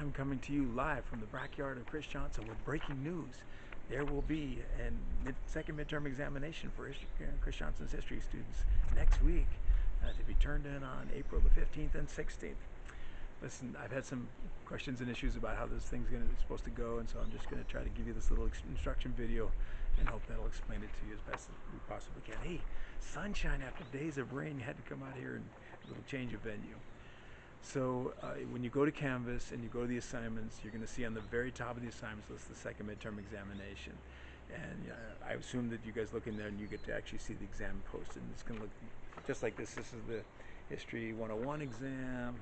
I'm coming to you live from the backyard of Chris Johnson with breaking news. There will be a mid second midterm examination for uh, Chris Johnson's history students next week uh, to be turned in on April the 15th and 16th. Listen, I've had some questions and issues about how this thing's gonna, supposed to go, and so I'm just going to try to give you this little instruction video and hope that'll explain it to you as best as we possibly can. Hey, sunshine after days of rain, you had to come out here and a little change of venue. So uh, when you go to Canvas and you go to the assignments, you're going to see on the very top of the assignments list the second midterm examination. And uh, I assume that you guys look in there and you get to actually see the exam posted. And it's going to look just like this. This is the History 101 exam.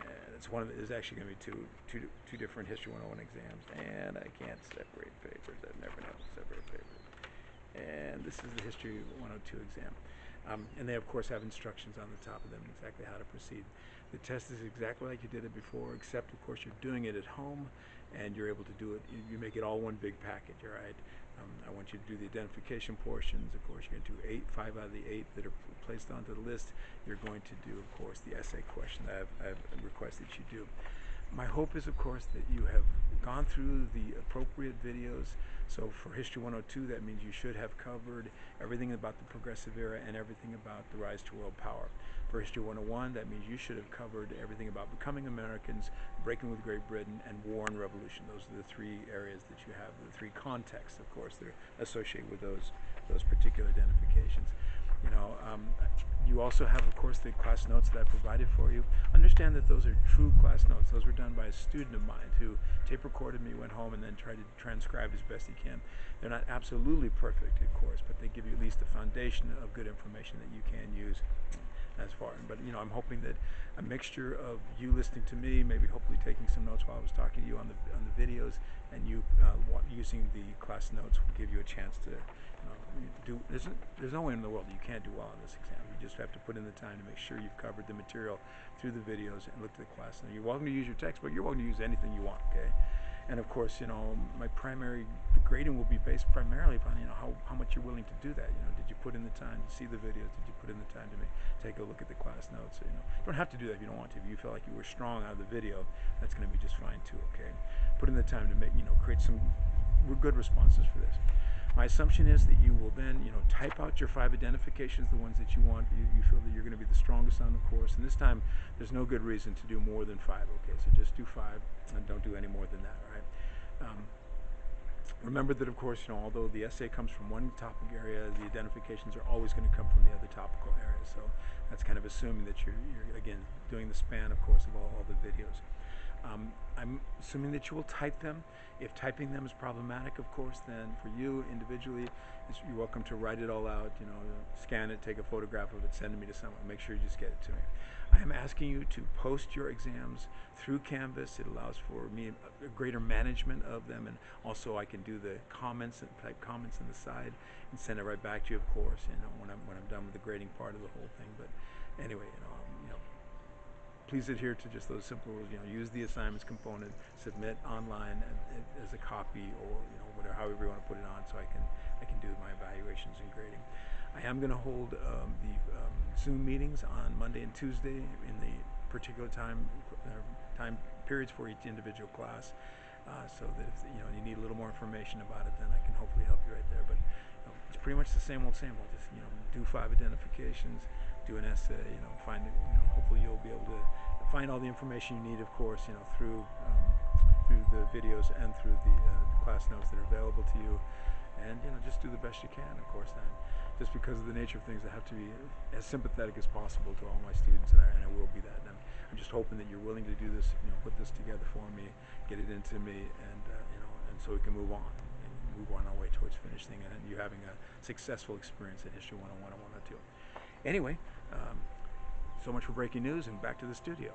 And it's one of the, there's actually going to be two, two, two different History 101 exams. And I can't separate papers. I've never known to separate papers. And this is the History 102 exam. Um, and they, of course, have instructions on the top of them exactly how to proceed. The test is exactly like you did it before, except, of course, you're doing it at home and you're able to do it. You, make it all one big package, all right? Um, I want you to do the identification portions. Of course, you're going to do eight, five out of the eight that are placed onto the list. You're going to do, of course, the essay question that I've, I've requested you do. My hope is, of course, that you have gone through the appropriate videos. So for History 102, that means you should have covered everything about the Progressive Era and everything about the rise to world power. For History 101, that means you should have covered everything about becoming Americans, breaking with Great Britain, and war and revolution. Those are the three areas that you have, the three contexts, of course, that are associated with those, those particular identifications. You know, um, you also have, of course, the class notes that I provided for you. Understand that those are true class notes. Those were done by a student of mine who tape recorded me, went home, and then tried to transcribe as best he can. They're not absolutely perfect, of course, but they give you at least a foundation of good information that you can use as far. But you know, I'm hoping that a mixture of you listening to me, maybe hopefully taking some notes while I was talking to you on the on the videos, and you uh, using the class notes will give you a chance to know, do. There's there's no way in the world you can't do well on this exam. You just have to put in the time to make sure you've covered the material through the videos and looked at the class. And you're welcome to use your textbook. You're welcome to use anything you want. Okay. And of course, you know, my primary grading will be based primarily upon you know how, how much you're willing to do that. You know, did you put in the time to see the videos? Did you put in the time to make, take a look at the class notes? You know, you don't have to do that if you don't want to. If you feel like you were strong out of the video, that's going to be just fine too. Okay, put in the time to make you know create some good responses for this. My assumption is that you will then, you know, type out your five identifications, the ones that you want. You, you feel that you're going to be the strongest on the course. And this time, there's no good reason to do more than five. Okay, so just do five and don't do any more than that. All right. Um, remember that, of course, you know, although the essay comes from one topic area, the identifications are always going to come from the other topical area. So that's kind of assuming that you're, you're again, doing the span, of course, of all, all the videos. Um, I'm assuming that you will type them. If typing them is problematic, of course, then for you individually, you're welcome to write it all out, you know, scan it, take a photograph of it, send it me to someone. Make sure you just get it to me. I am asking you to post your exams through Canvas. It allows for me a greater management of them, and also I can do the comments and type comments on the side and send it right back to you, of course, you know, when I'm, when I'm done with the grading part of the whole thing. But anyway, you know, please adhere to just those simple rules. You know, use the assignments component, submit online as a copy, or you know, whatever, however you want to put it on, so I can I can do my evaluations and grading. I am going to hold um, the um, Zoom meetings on Monday and Tuesday in the particular time uh, time periods for each individual class, uh, so that if you know you need a little more information about it, then I can hopefully help you right there. But you know, it's pretty much the same old, same old. Just you know, do five identifications do an essay, you know, find it, you know, hopefully you'll be able to find all the information you need, of course, you know, through um, through the videos and through the uh, class notes that are available to you. And, you know, just do the best you can, of course, then. Just because of the nature of things, I have to be as sympathetic as possible to all my students, and I, and I will be that. And I'm, I'm, just hoping that you're willing to do this, you know, put this together for me, get it into me, and, uh, you know, and so we can move on move on our way towards finishing and you having a successful experience in History 101 and 102. Anyway, um, so much for breaking news, and back to the studio.